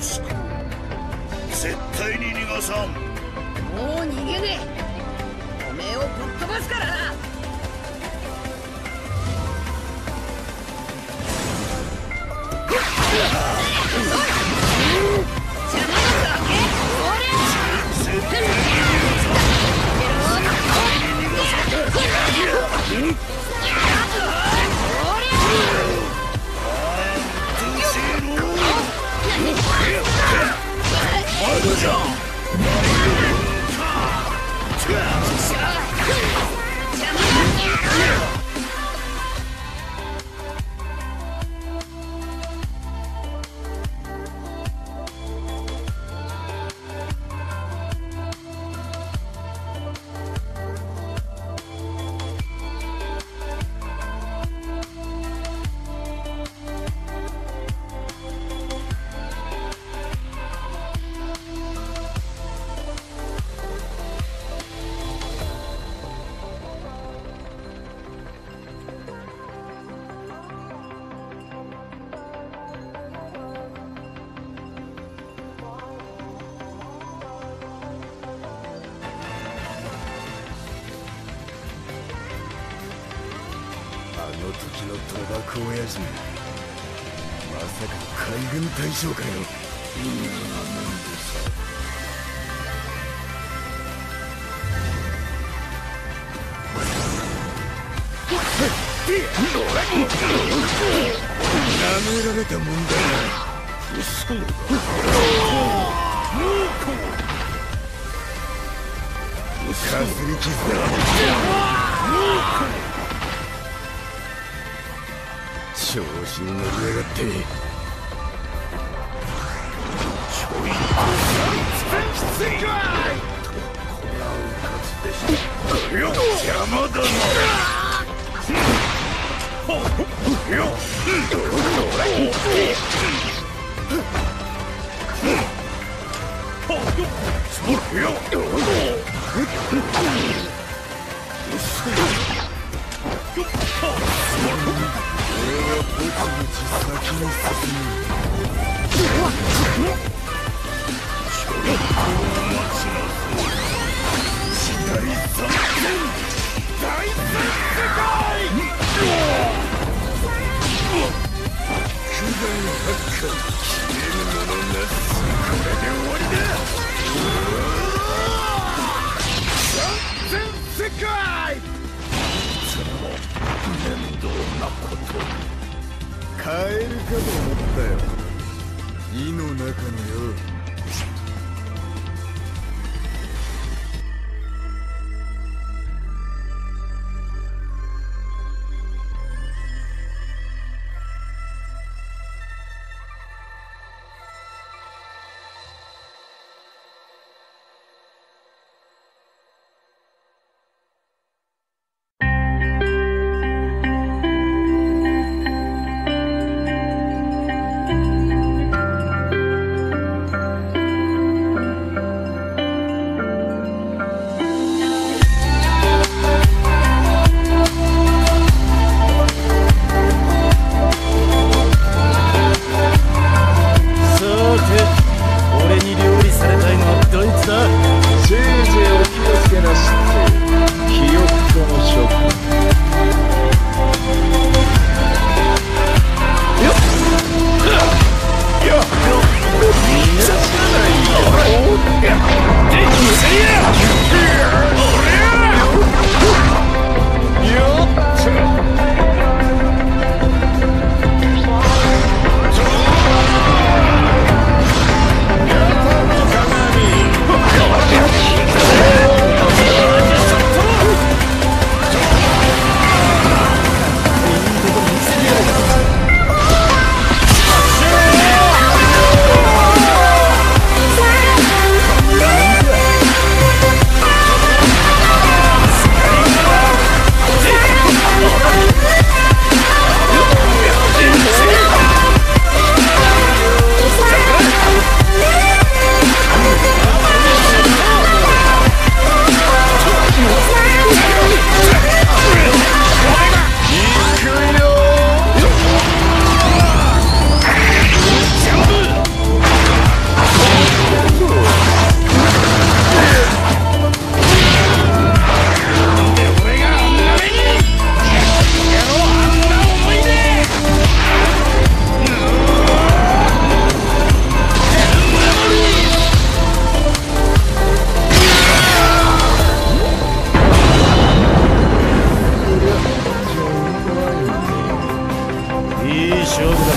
救う絶対に逃がさん。もう逃げねえ。おめえをぶっ飛ばすからな。あの時の賭博親父。めまさかの海軍大将かよ。いいななんでさ舐められたもんだな。嘘だかすり傷だ調子に乗りやがってちょいときついかとこらうかつでしたよ邪魔だなよこれで終わりだ。かと思ったよ。井の中のよ shows